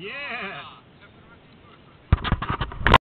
Yeah.